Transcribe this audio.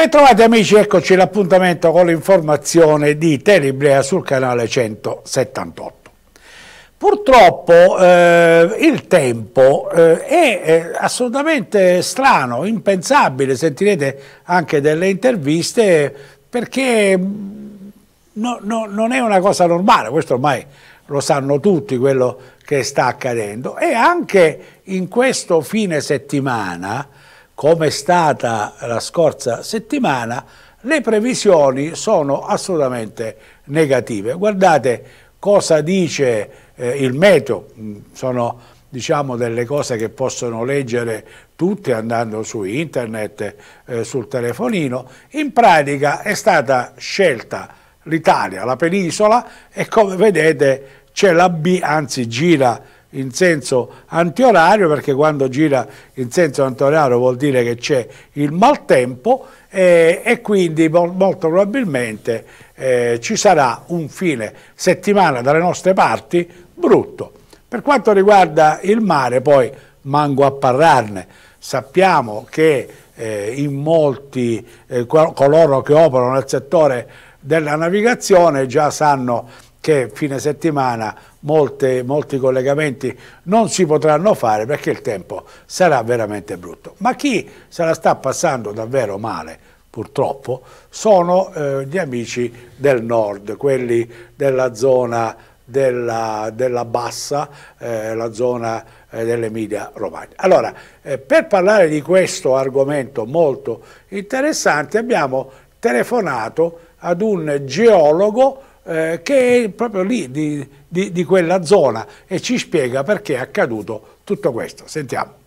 Bentrovati amici, eccoci l'appuntamento con l'informazione di Telebrea sul canale 178. Purtroppo eh, il tempo eh, è assolutamente strano, impensabile, sentirete anche delle interviste perché mm, no, no, non è una cosa normale, questo ormai lo sanno tutti quello che sta accadendo e anche in questo fine settimana come è stata la scorsa settimana, le previsioni sono assolutamente negative. Guardate cosa dice eh, il meteo, mm, sono diciamo delle cose che possono leggere tutti andando su internet, eh, sul telefonino, in pratica è stata scelta l'Italia, la penisola e come vedete c'è la B, anzi gira in senso antiorario perché quando gira in senso antiorario vuol dire che c'è il maltempo eh, e quindi molto probabilmente eh, ci sarà un fine settimana dalle nostre parti brutto. Per quanto riguarda il mare poi manco a parlarne, sappiamo che eh, in molti eh, coloro che operano nel settore della navigazione già sanno che fine settimana molte, molti collegamenti non si potranno fare perché il tempo sarà veramente brutto. Ma chi se la sta passando davvero male, purtroppo, sono eh, gli amici del nord, quelli della zona della, della bassa, eh, la zona eh, dell'Emilia Romagna. Allora, eh, per parlare di questo argomento molto interessante abbiamo telefonato ad un geologo eh, che è proprio lì di, di, di quella zona e ci spiega perché è accaduto tutto questo. Sentiamo.